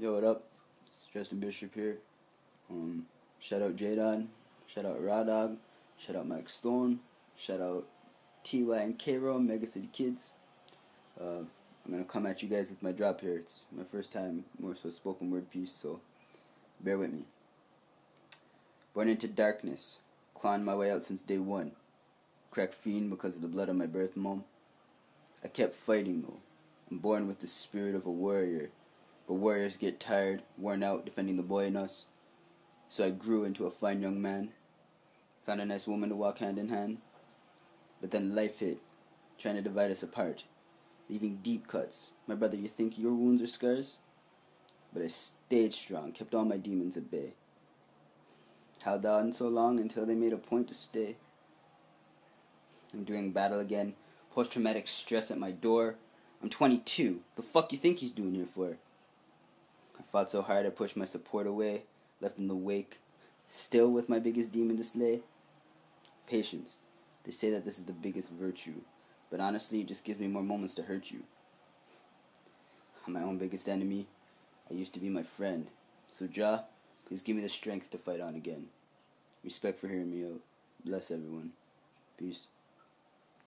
Yo, what up? It's Justin Bishop here. Um, shout out Jadon. Shout out Radog. Shout out Mike Stone. Shout out TY and K-Row, Mega City Kids. Uh, I'm gonna come at you guys with my drop here. It's my first time, more so spoken word piece, so bear with me. Born into darkness, clawing my way out since day one. Crack fiend because of the blood of my birth mom. I kept fighting though. I'm born with the spirit of a warrior but warriors get tired, worn out defending the boy in us. So I grew into a fine young man, found a nice woman to walk hand in hand. But then life hit, trying to divide us apart, leaving deep cuts. My brother, you think your wounds are scars? But I stayed strong, kept all my demons at bay. Held on so long until they made a point to stay. I'm doing battle again, post traumatic stress at my door. I'm 22. The fuck you think he's doing here for? Fought so hard I pushed my support away, left in the wake, still with my biggest demon to slay. Patience. They say that this is the biggest virtue, but honestly, it just gives me more moments to hurt you. I'm my own biggest enemy. I used to be my friend. So, Jah, please give me the strength to fight on again. Respect for hearing me out. Bless everyone. Peace.